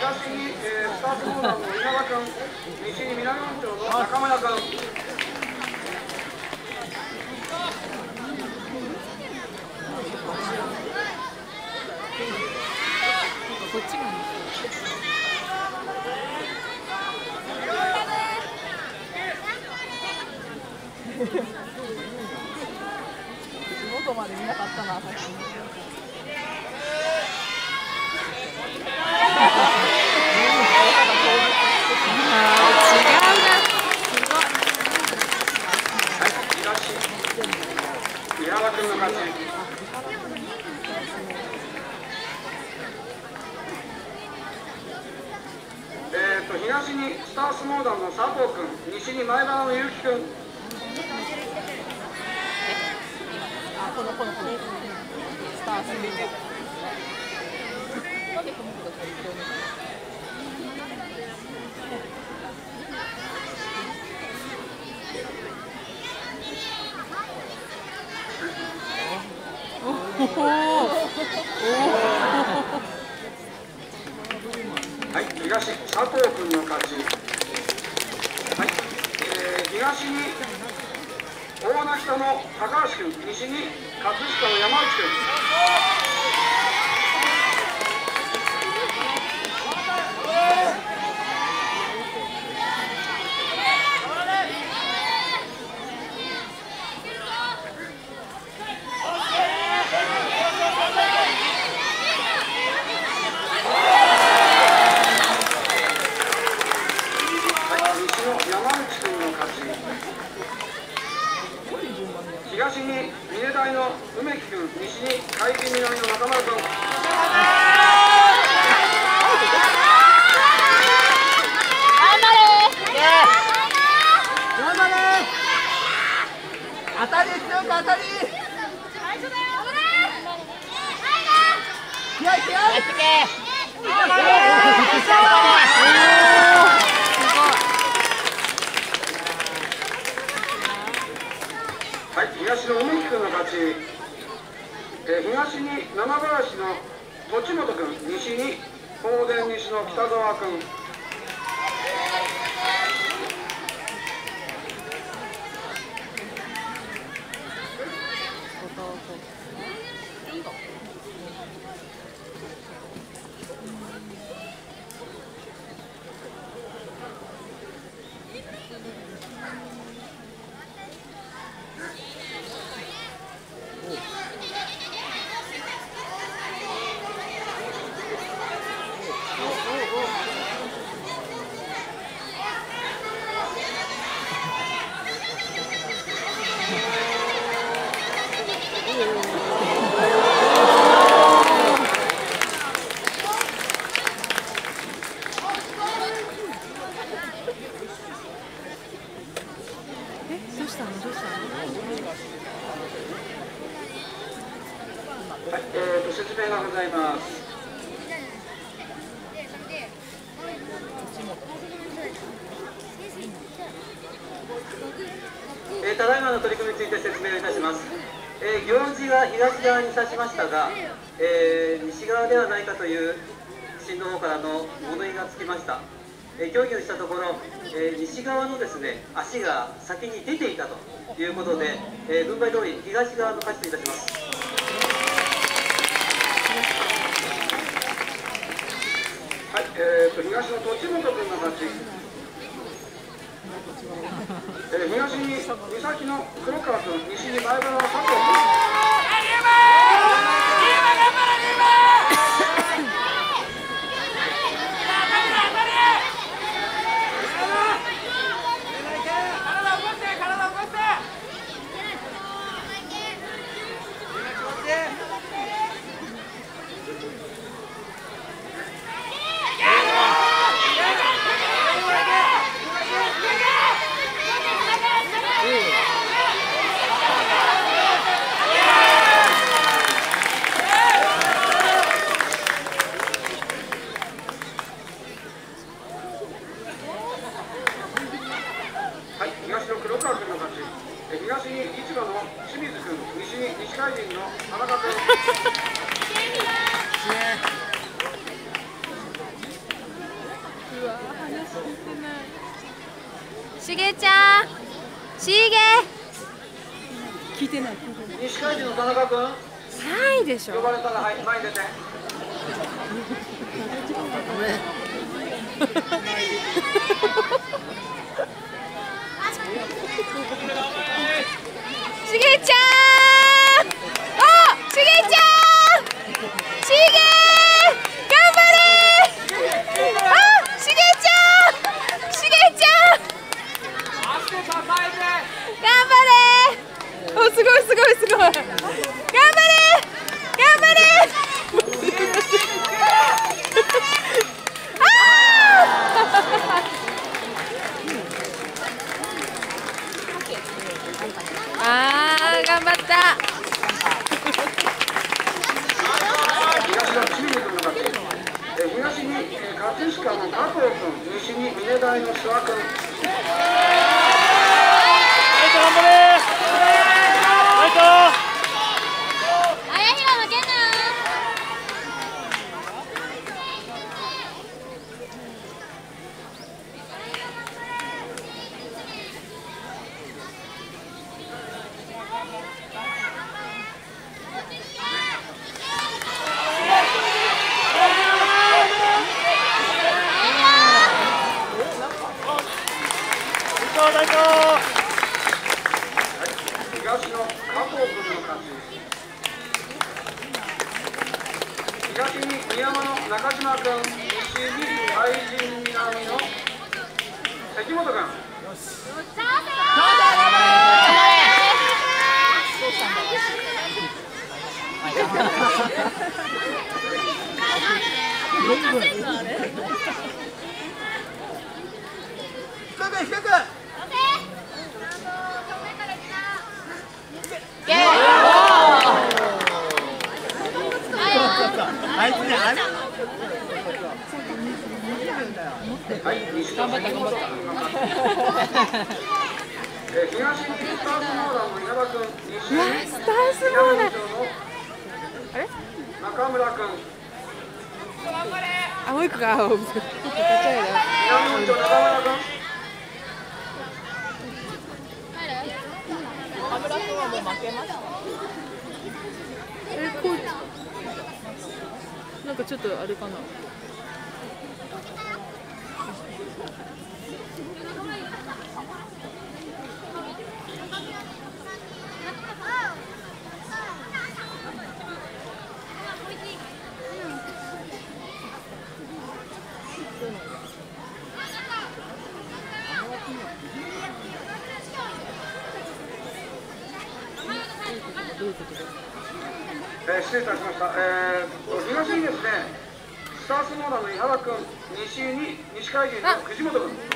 東に、えー、スタートボーダーの稲葉君西に南本町の中村君こっちが元まで見なかったな、さっき。東、にスタースモーダンの佐藤君西に前原の結城君、スタースメーカー。なんでこの子が最強なのはい、東佐藤君の勝ち。はい、えー、東に大名北の高橋君、西に葛飾の山内君。したが、えー、西側ではないかという市の方からの物言いがつきました。えー、協議をしたところ、えー、西側のですね足が先に出ていたということで、えー、分配通り東側の勝ちといたします。はい、頑張った頑張った。え東スタースモーダーの稲葉君、西スタースーあれ中村君。あ、もうか。もう負けました。え、こう。なんかちょっとあれかな。え失礼いたしました、えー、東にですねスタースモーダの伊原君西に市会議の藤本君。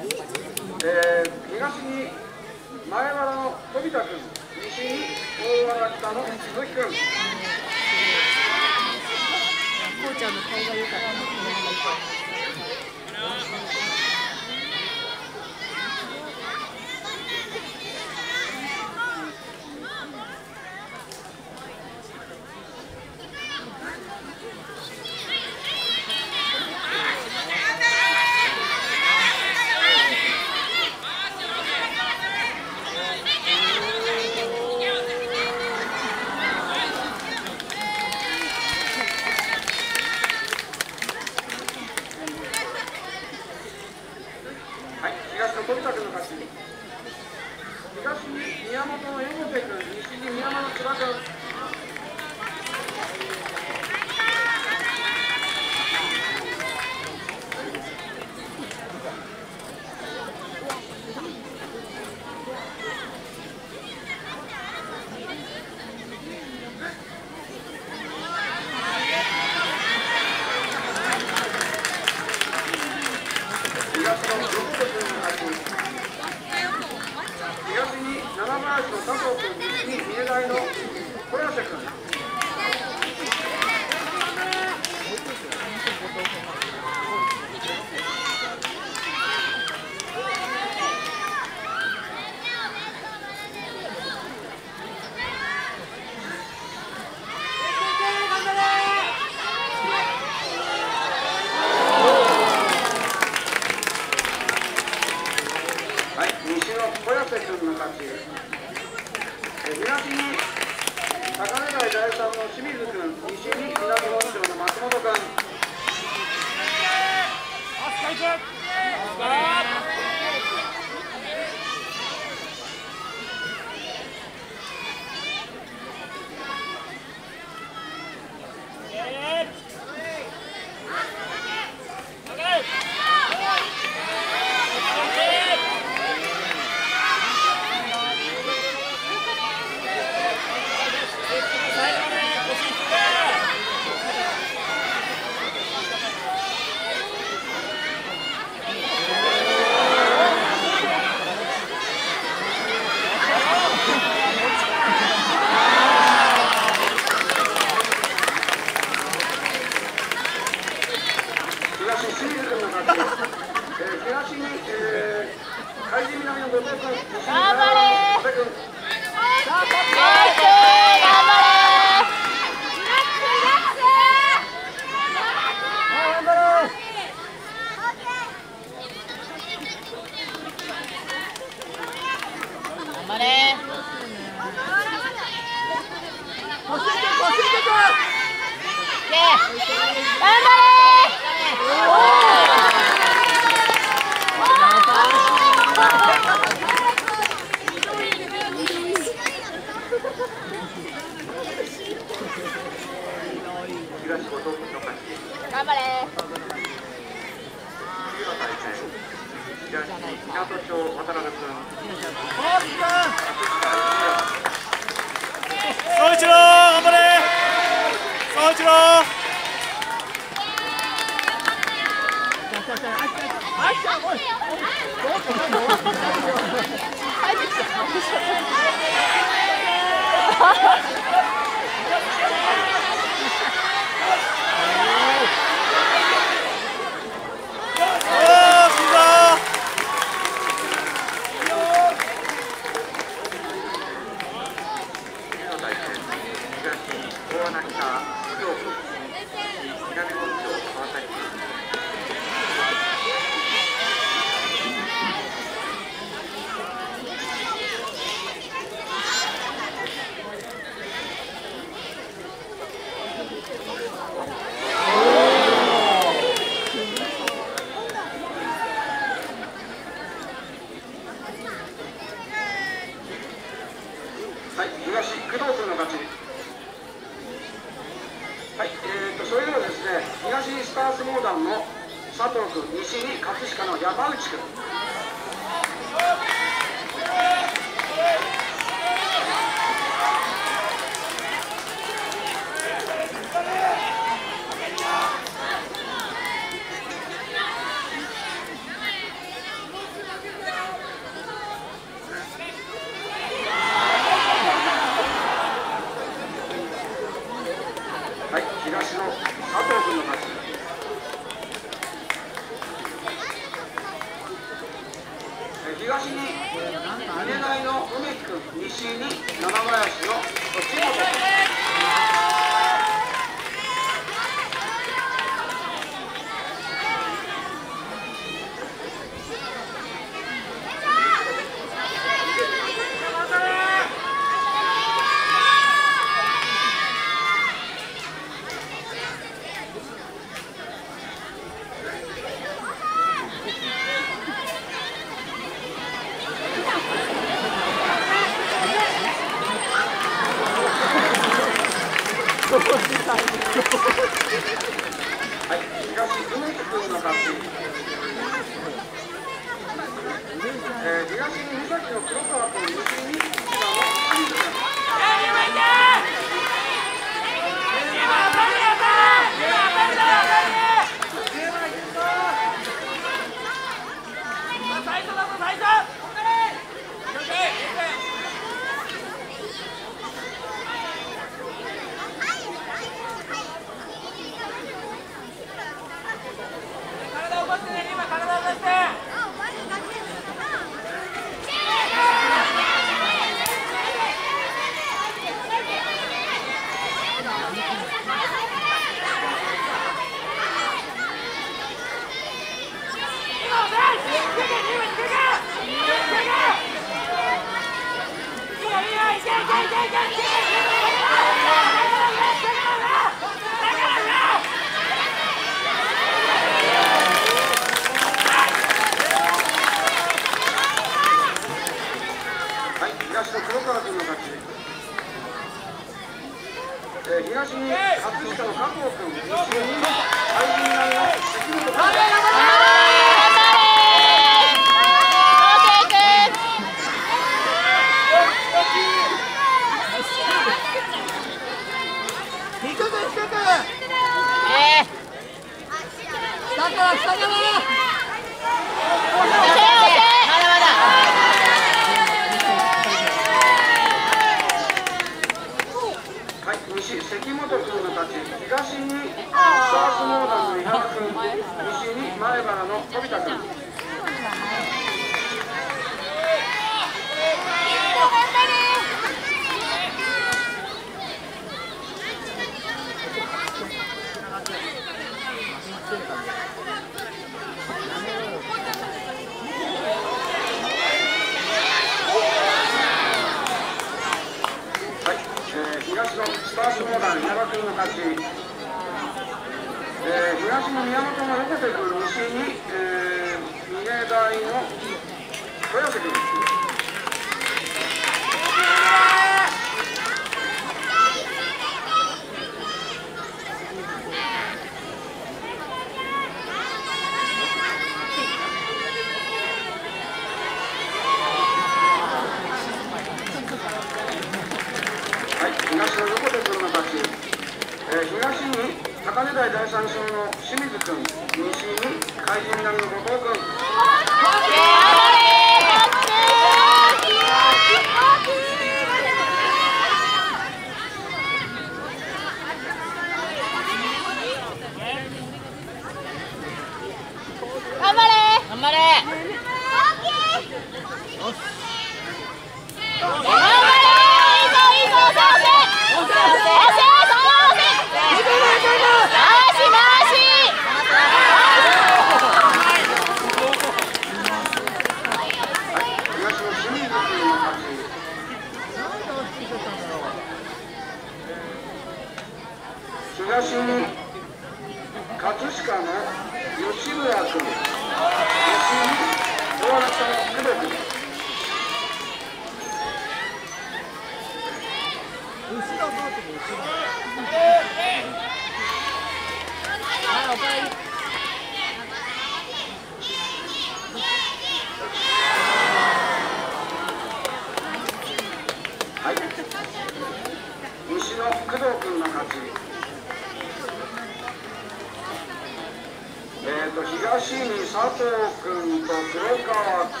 佐藤君と黒川君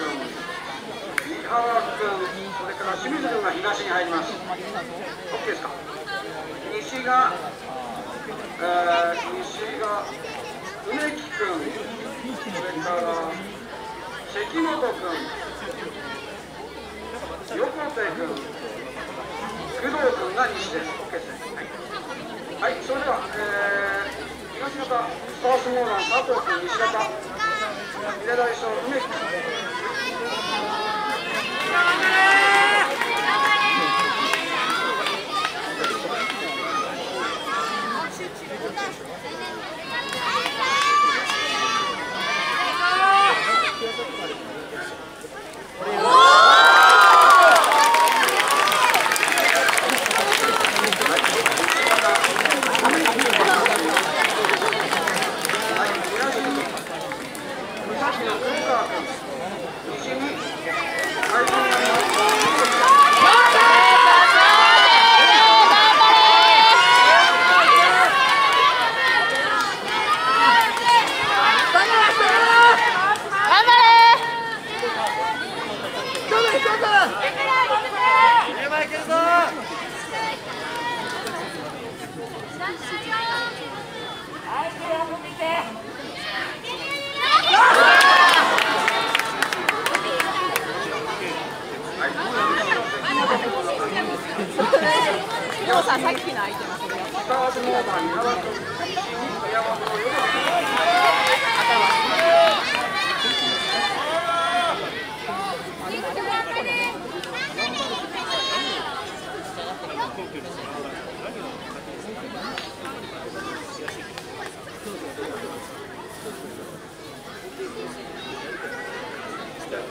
三原君それから清水君が東に入ります。オッケーですか？西が、えー、西が梅木君。それから関本君。横手君。工藤君が西です。オッケーですね。はい、はい、それでは、えー、東方スポースモーラン佐藤君西方。Bize dahi sorulmuş. さんさっきのアイテムそれ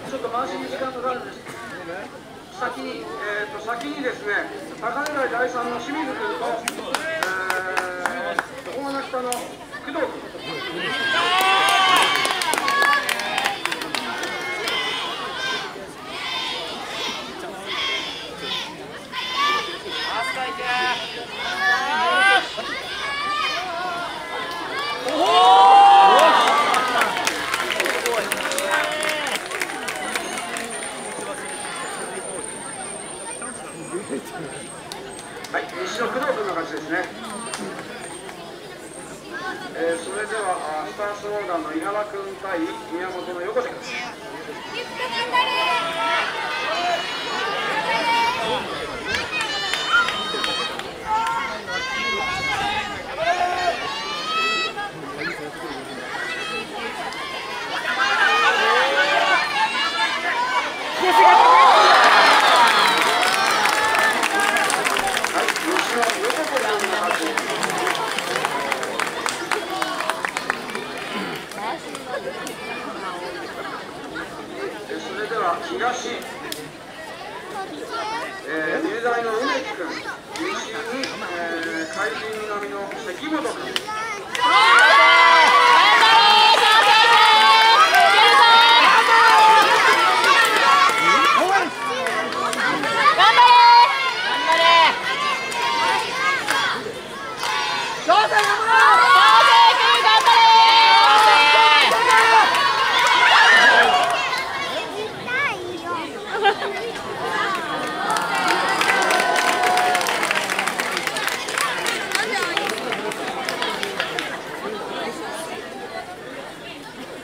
ちょっと回しに時間かかるんです。先に、えー、と先にですね高狙い第三の清水君と、えー、大穴北の工藤君はい、西野工藤君の勝ちですね。えー、それではあスタースローダーの井原君対宮本の横瀬君。はい、西野横瀬君の勝ち。えーそれでは東、えー、入大の梅木君、西に、えー、海神南の関本君。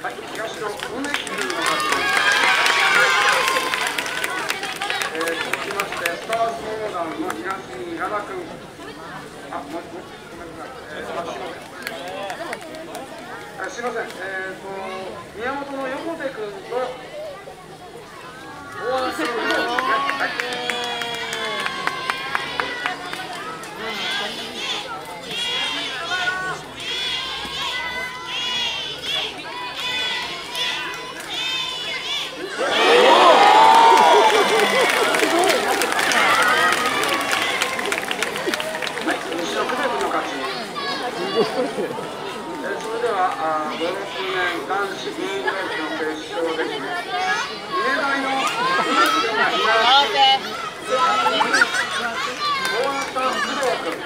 はい、東の梅木君の勝ちです。えー、続きまして、スターズモーダンの東に稲田君。あ、もう、もう、ごめんなさい。えー、あすいません。あすいません。えーと、宮本の横手君と。大穴君の、ね、はい。はい、西野久あー、5、6年男子 B ブロックの決勝ですね。稲台の梅木君が東。大型工藤君。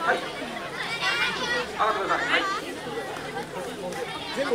はい。上がってください。はい。西方、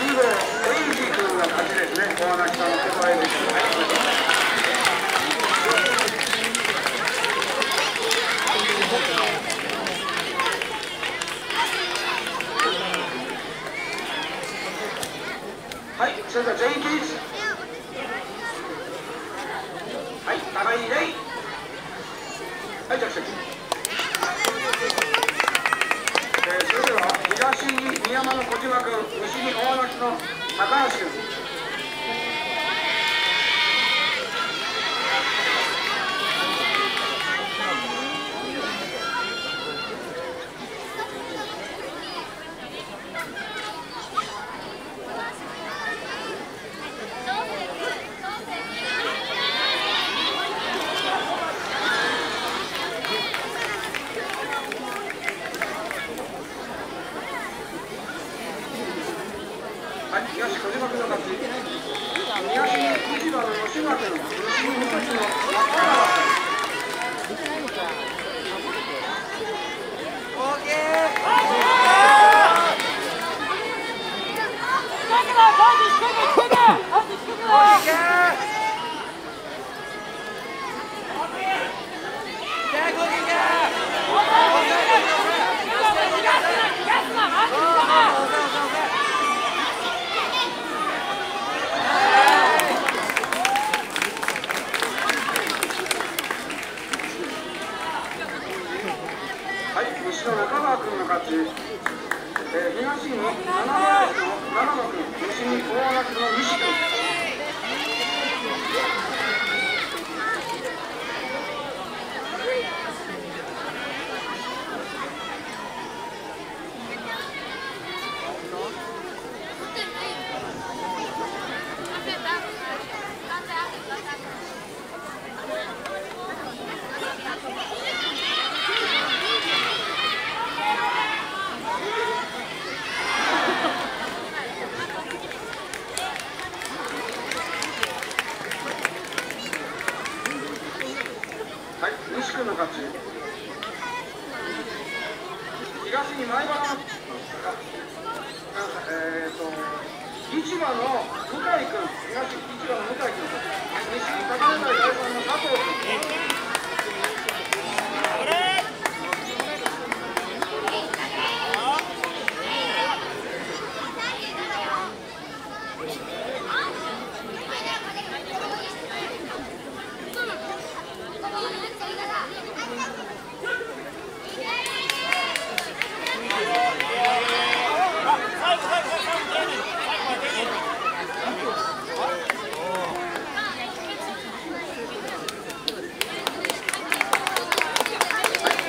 リボ、エイジ君が勝ちですね。大穴北の世界です。はい。はい、それでは全員起立。はい、互いに礼。はい、じゃあ、席。えーそれでは東に宮山の小島君、西に大垣の高橋君。はい、東小島君の勝ち。東に藤原の吉村君、西に武蔵の松原君。はい、西野中川君の勝ち。えー、東に七林の長野君、西に大垣の西君。勝ち。東に前原の、あえーと、市場の向井君、東市場の向井君、西に高根台第三の佐藤君。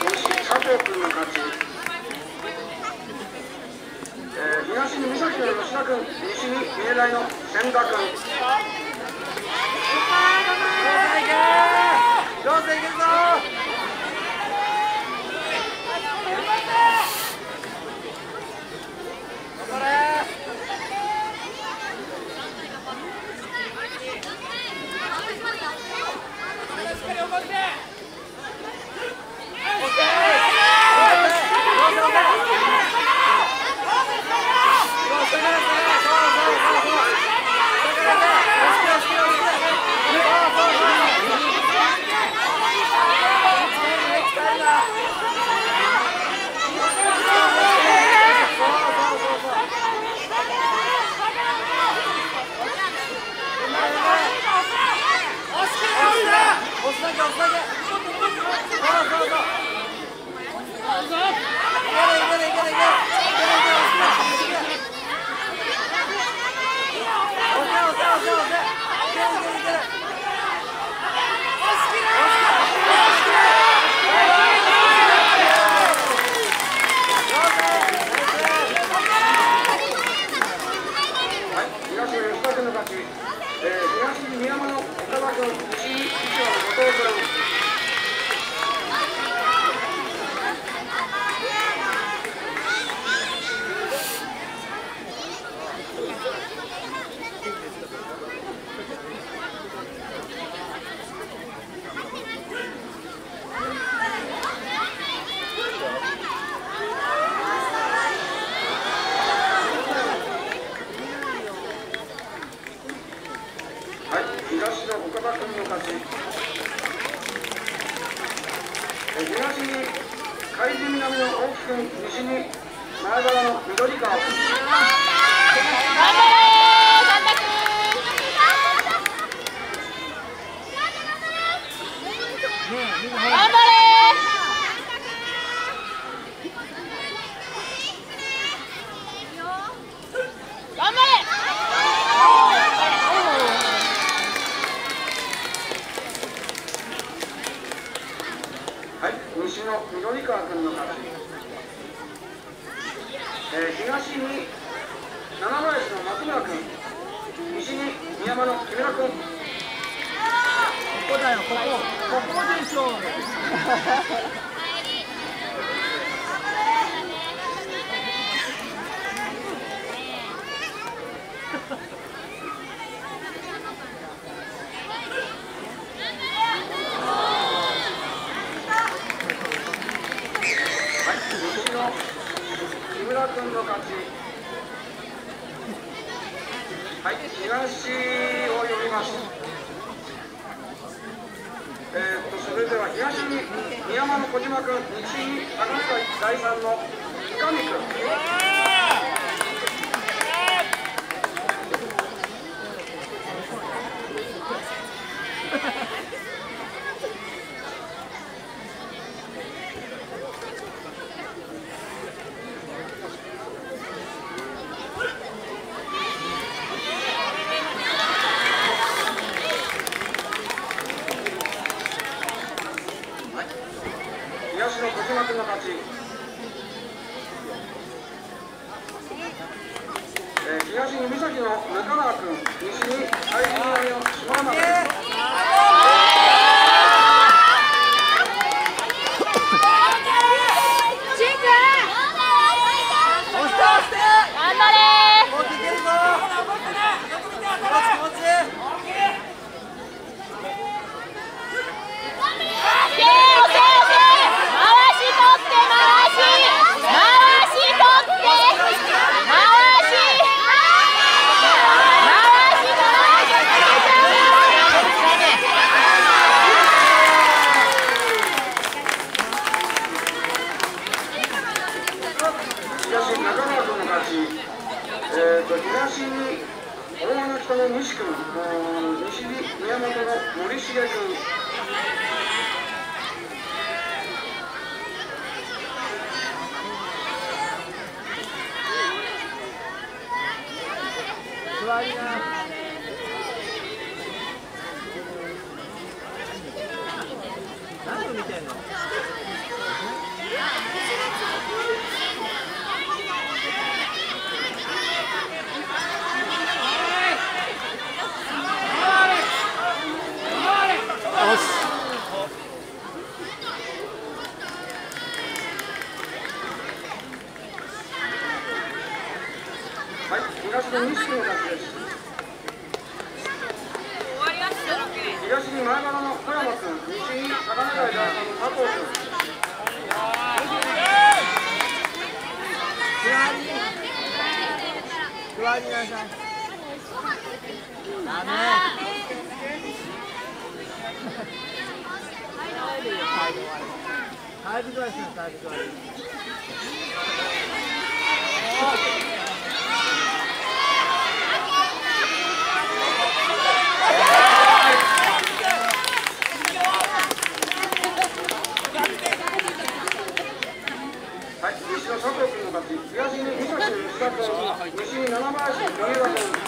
西佐藤君の勝ち。えー、東に三崎の吉田君、西に三重大の千田君。行けない行け。ない行けない、東の吉田君の勝ち。えー、東に宮山の岡田君、西に市場の後藤君。はい、東の岡田君の勝ち。えー東に海事南の大木君、西に前原の緑川君。頑張れー神田君頑張れー頑張れはい、西の緑川君の勝ち。えー東に七林の松村君、西に宮山の木村君。ここだよここここでしょはい、西の木村君の勝ち。はい、東を呼びます。えー、っ、とそれでは東に宮山の小島君西に高根第三の三上君東 座りなさい。ダメ体育座りしな体育座りはい、西の佐藤君の勝ち、東に三崎の吉田君、西に七林の三浦君。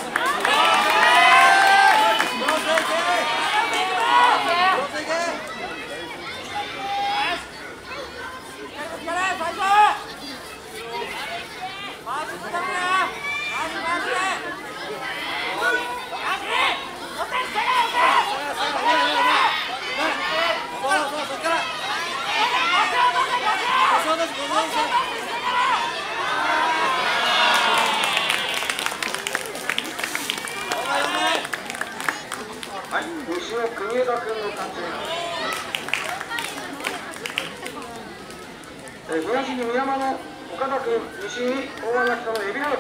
はい、西尾国枝君の勝ち。えー、東に宮山の岡田君、西に大穴北の海老原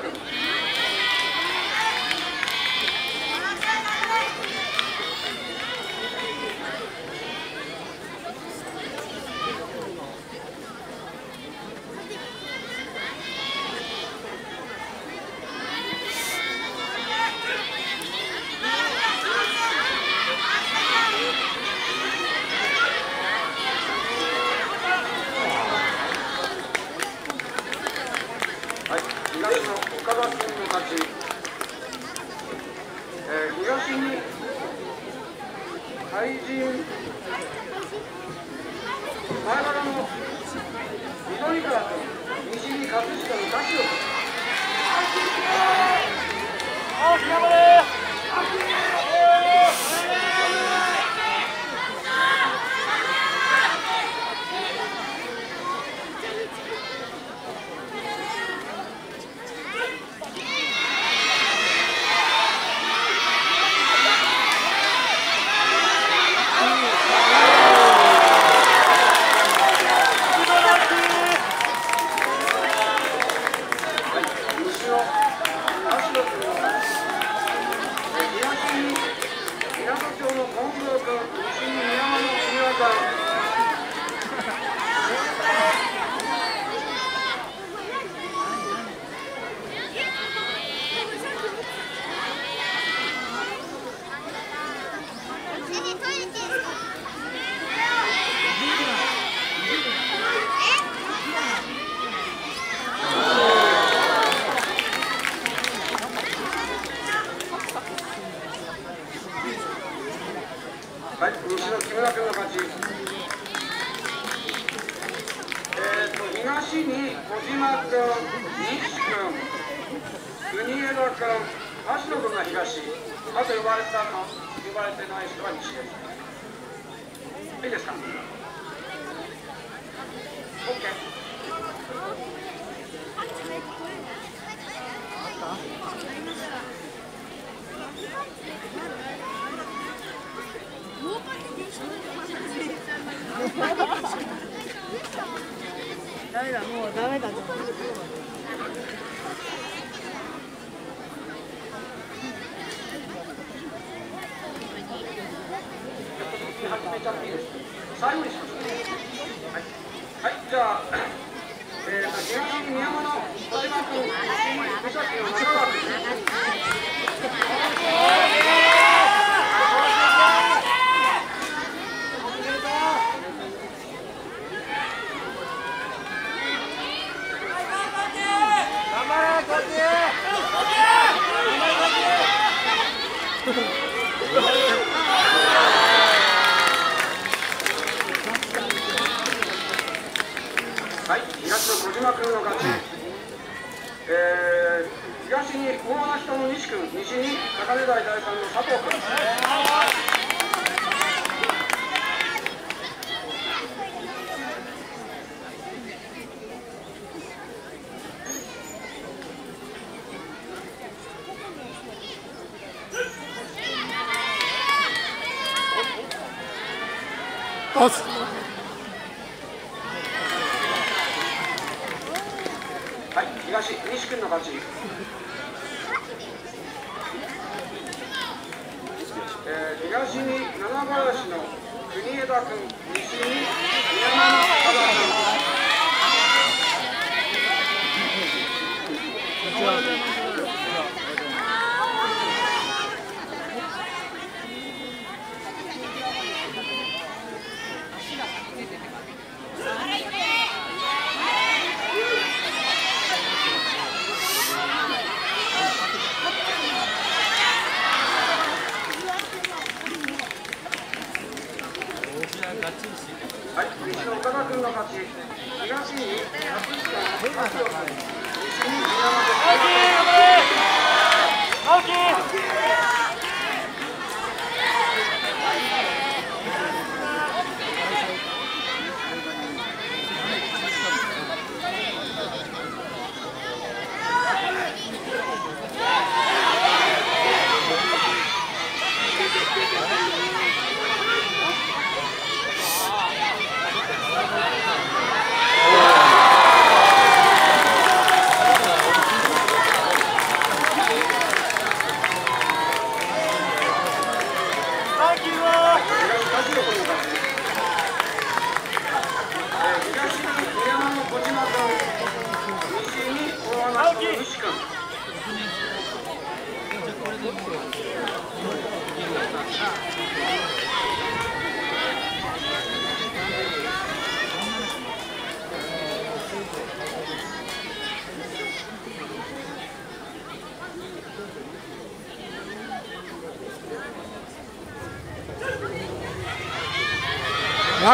に高根台第三の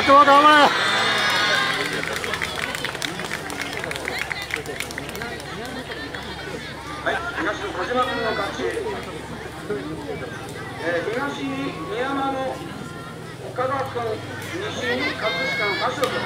あとは頑張はい、東の小島君の勝ち。えー、東に宮山の岡田君、西に葛飾の柏君。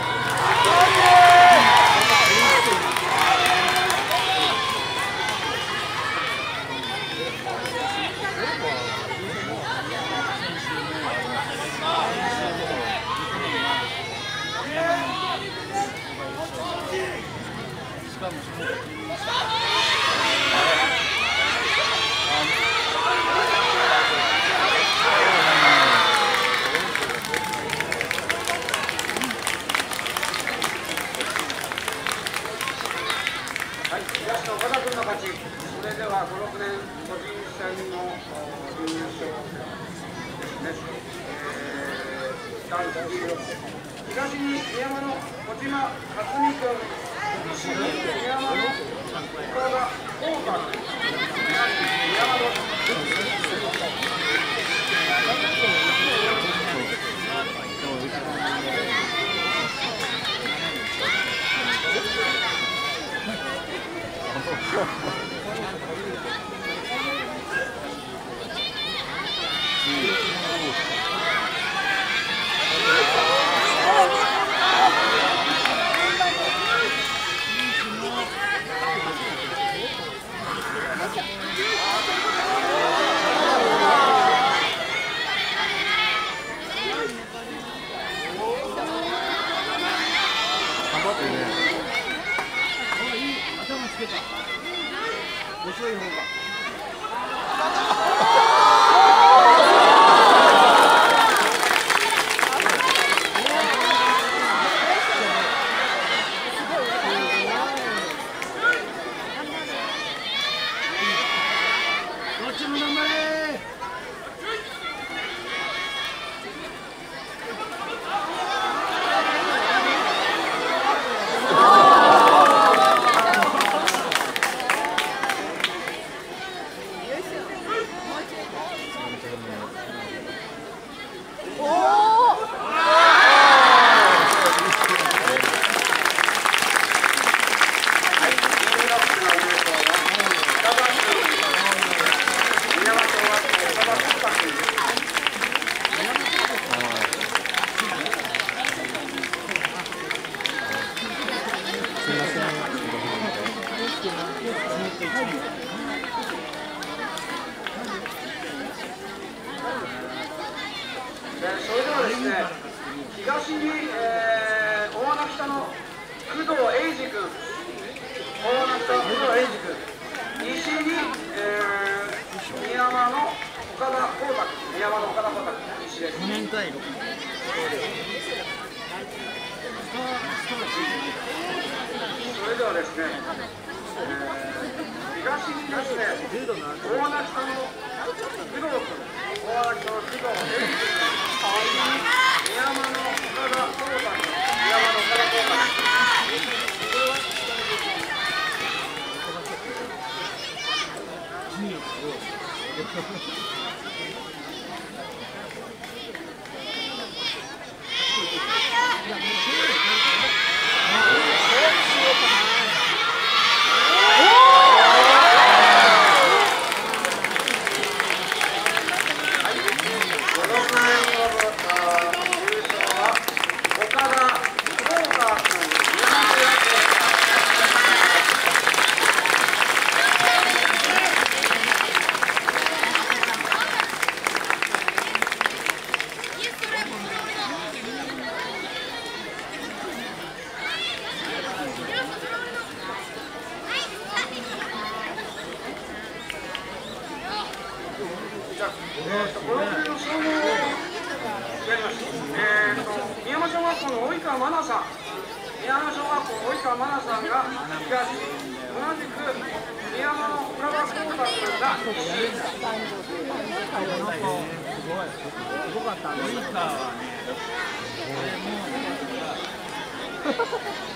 はい、東の岡田君の勝ち。それでは5、6年個人戦のお準優勝ですね。えー、男子東に宮山の小島克美君、西に宮山の岡田光太君、宮山のってね。いい。頭つけた。遅い方が。5年回路。それではですね、えー、東にですね、大穴の工藤君、大の工藤君、大山の岡、の岡田君。西。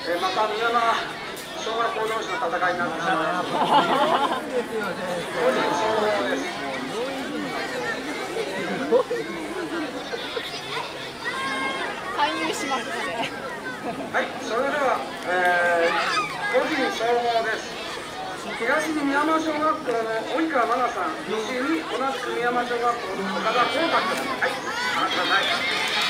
えーまた宮山小学校同士の戦いになってしまいます。個人総合です。介入しますのではい、それでは、えー、個人総合です。東に宮山小学校の及川真奈さん、西に同じく宮山小学校の岡田光太君。はい、ご覧ください。